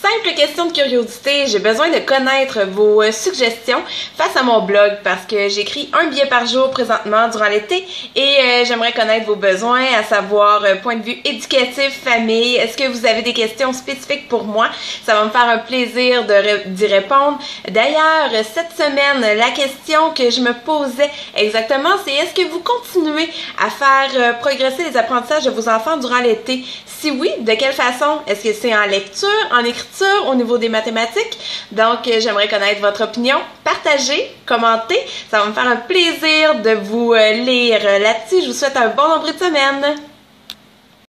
Simple question de curiosité, j'ai besoin de connaître vos euh, suggestions face à mon blog parce que j'écris un billet par jour présentement durant l'été et euh, j'aimerais connaître vos besoins, à savoir euh, point de vue éducatif, famille. Est-ce que vous avez des questions spécifiques pour moi? Ça va me faire un plaisir d'y répondre. D'ailleurs, cette semaine, la question que je me posais exactement, c'est est-ce que vous continuez à faire progresser les apprentissages de vos enfants durant l'été? Si oui, de quelle façon? Est-ce que c'est en lecture, en écriture? Au niveau des mathématiques. Donc, euh, j'aimerais connaître votre opinion. Partagez, commentez. Ça va me faire un plaisir de vous euh, lire là-dessus. Je vous souhaite un bon nombre de semaine.